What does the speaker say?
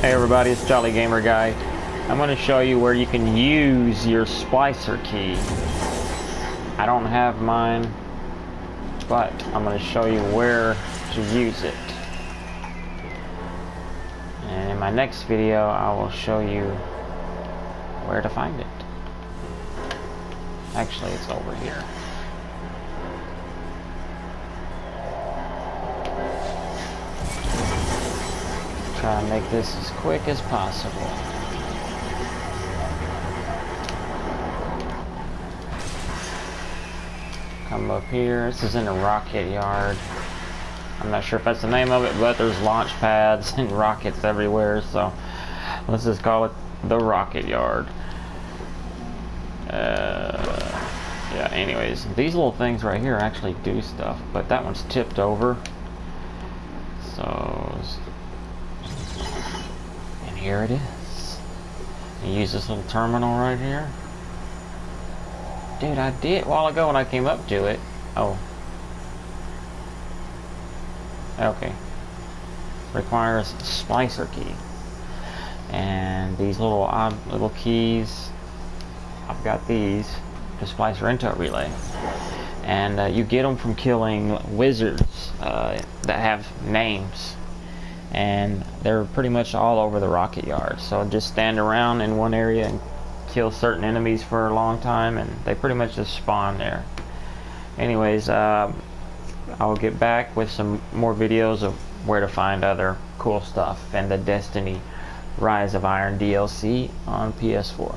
Hey everybody, it's Jolly Gamer Guy. I'm going to show you where you can use your splicer key. I don't have mine, but I'm going to show you where to use it. And in my next video, I will show you where to find it. Actually, it's over here. Try and make this as quick as possible. Come up here. This is in a rocket yard. I'm not sure if that's the name of it, but there's launch pads and rockets everywhere, so let's just call it the rocket yard. Uh, yeah, anyways, these little things right here actually do stuff, but that one's tipped over. So, here it is. Use this little terminal right here. Dude, I did a while ago when I came up to it. Oh. Okay. Requires a splicer key. And these little odd little keys, I've got these to splicer into a relay. And uh, you get them from killing wizards uh, that have names. And they're pretty much all over the rocket yard. So just stand around in one area and kill certain enemies for a long time and they pretty much just spawn there anyways uh, I'll get back with some more videos of where to find other cool stuff and the Destiny Rise of Iron DLC on PS4